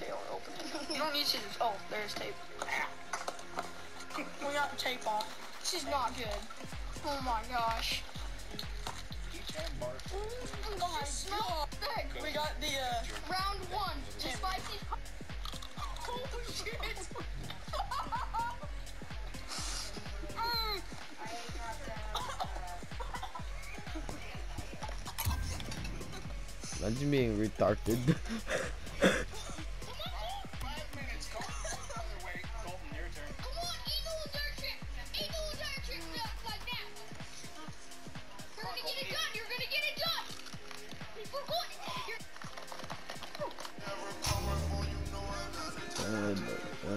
fail open it. You don't need scissors. Oh, there's tape. we got the tape off. This is not good. Oh my gosh. Guys, no. We got the uh, Round one. Despite these. Holy shit! Mm. Imagine being retarded.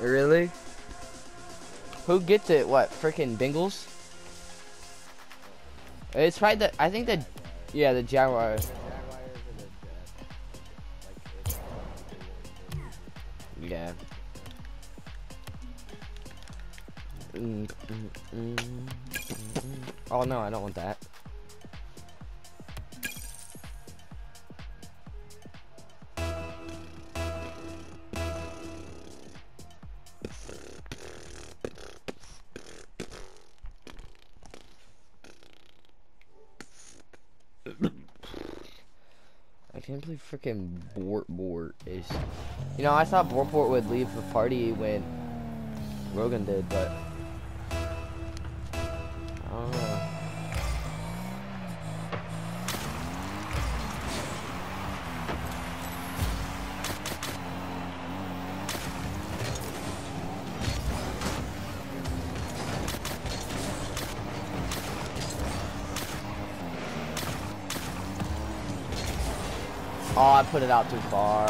Really? Who gets it? What? Freaking Bengals? It's probably the. I think the. Yeah, the Jaguars. Yeah. Mm, mm, mm. Oh no, I don't want that. I can't believe freaking Bort Bort is. You know, I thought Bort Bort would leave the party when Rogan did, but. I don't know. Oh, I put it out too far.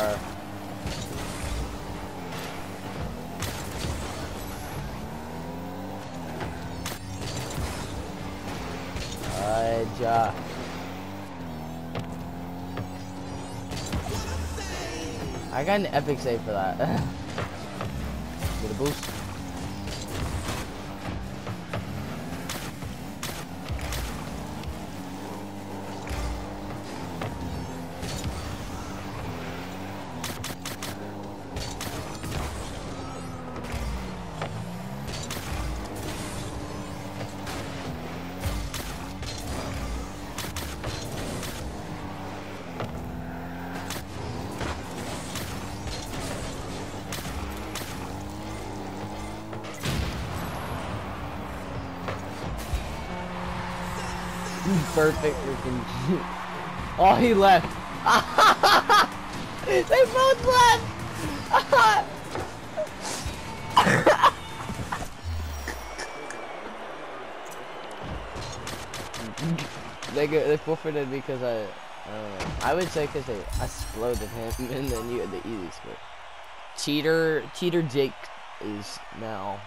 Good job. I got an epic save for that. Get a boost. Perfect freaking. Oh, he left. they both left. they go, they forfeited because I. I know. I would say because they exploded him and then you had the easy split. Cheater, cheater Jake is now